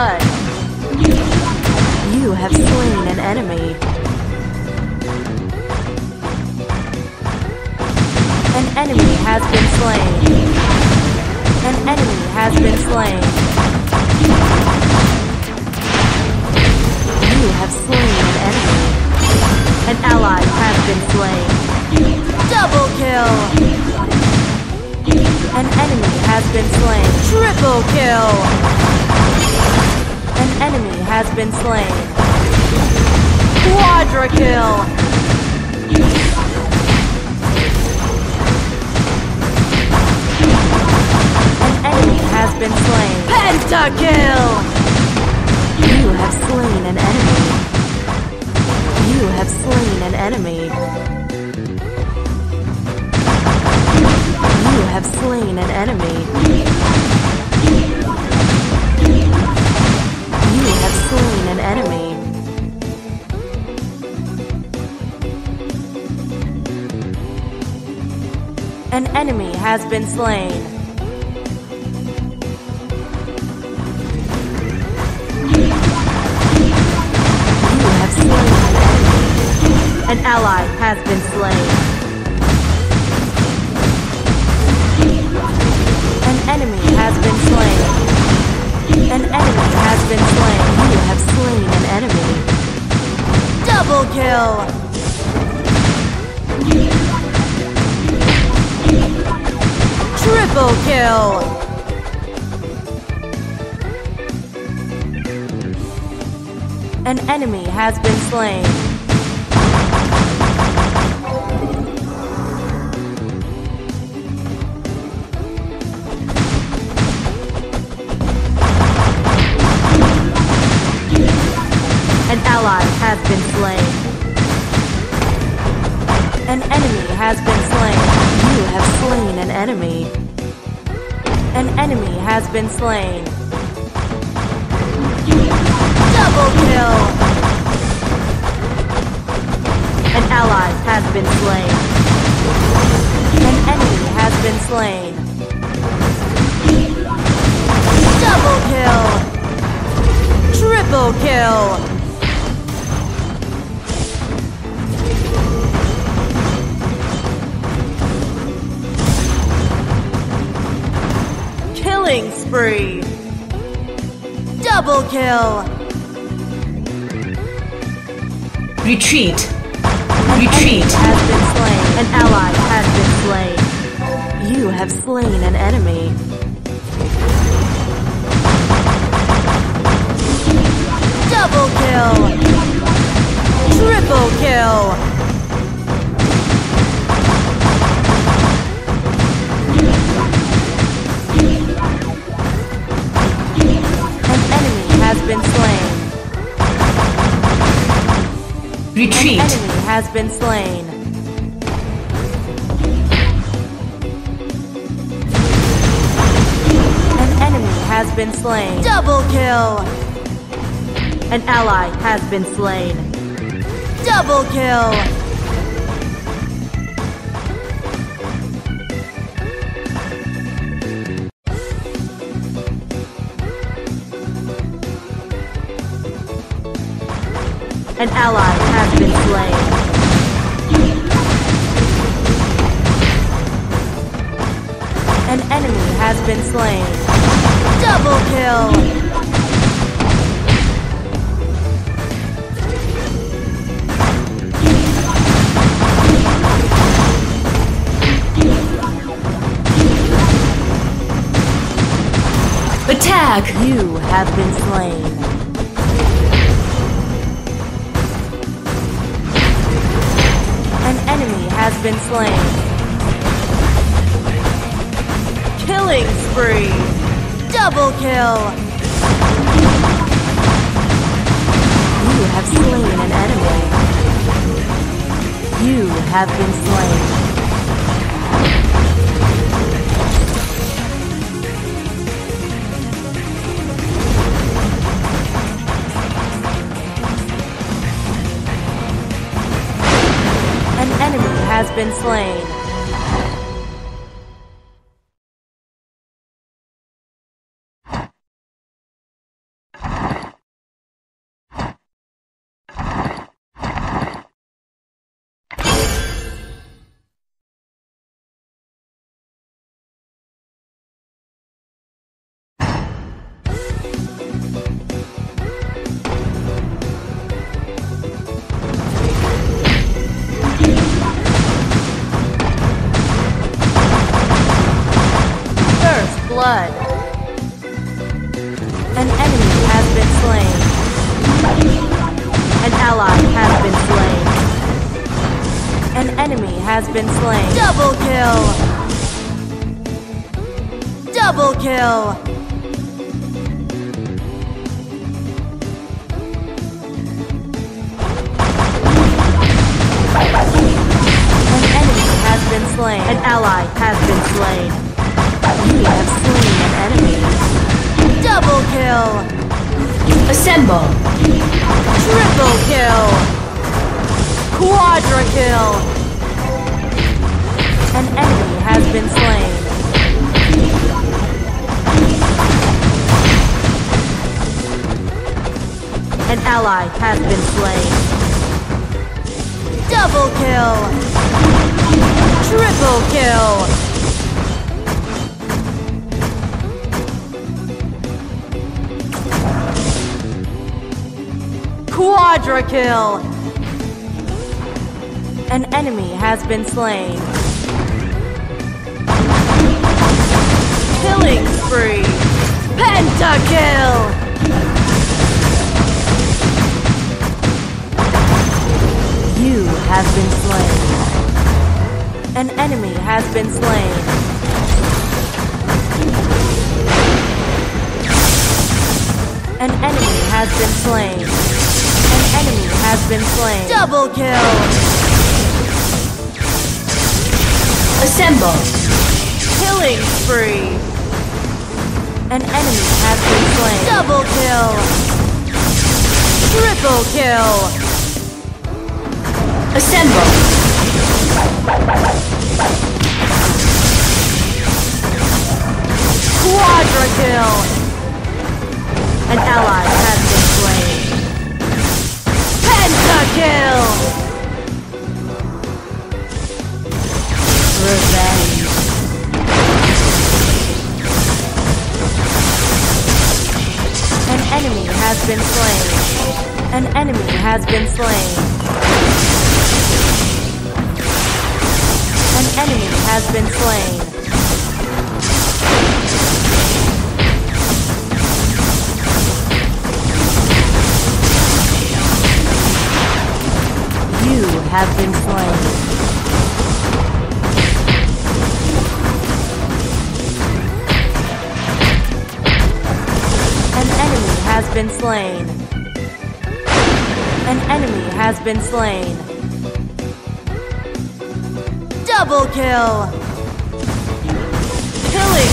blood. You have slain an enemy. An enemy has been slain. An enemy has been slain. You have slain an enemy. An ally has been slain. Double kill! An enemy has been slain. Triple kill! Enemy has been slain. Quadra kill! An enemy has been slain. Pentakill! You have slain an enemy. You have slain an enemy. You have slain an enemy. Slain an enemy. An enemy has been slain. You have slain an ally has been slain. Double kill! Triple kill! An enemy has been slain. An ally has been slain. An enemy has been slain. You have slain an enemy. An enemy has been slain. Double kill! An ally has been slain. An enemy has been slain. Double kill! Triple kill! Spree! Double kill! Retreat. An Retreat. enemy has been slain. An ally has been slain. You have slain an enemy. Double kill! Triple kill! An Retreat. enemy has been slain. An enemy has been slain. Double kill! An ally has been slain. Double kill! An ally has been slain. An enemy has been slain. Double kill! Attack. You have been slain. Enemy has been slain. Killing spree! Double kill! You have slain an enemy. You have been slain. Has been slain. Blood. An enemy has been slain. An ally has been slain. An enemy has been slain. Double kill! Double kill! An enemy has been slain. An ally has been slain. You have enemy. Double kill! Assemble! Triple kill! Quadra kill! An enemy has been slain. An ally has been slain. Double kill! Triple kill! Quadra kill! An enemy has been slain. Killing spree! Pentakill! You have been slain. An enemy has been slain. An enemy has been slain. Enemy has been slain. Double kill! Assemble! Killing spree! An enemy has been slain. Double kill! Triple kill! Assemble! Quadra kill! An ally has been slain. Pentakill! Revenge. An enemy has been slain. An enemy has been slain. An enemy has been slain. Have been slain. An enemy has been slain. An enemy has been slain. Double kill! Killing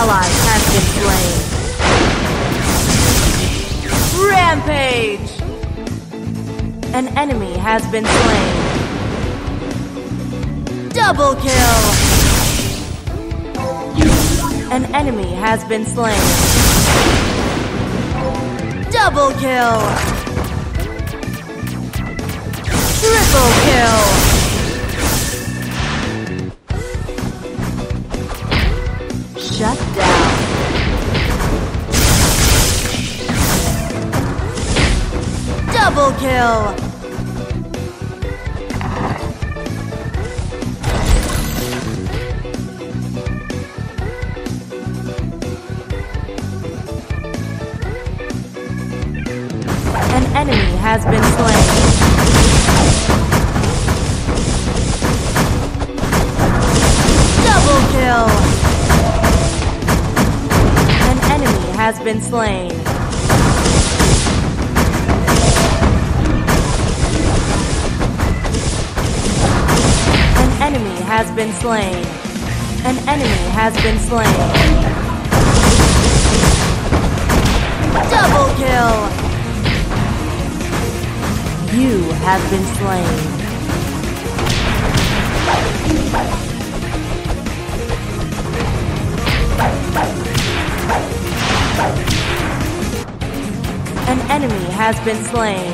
ally has been slain. Rampage! An enemy has been slain. Double kill! An enemy has been slain. Double kill! Triple kill! Double kill! enemy has been slain. Double kill! An enemy has been slain. Has been slain. An enemy has been slain. Double kill! You have been slain. An enemy has been slain.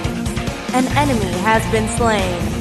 An enemy has been slain.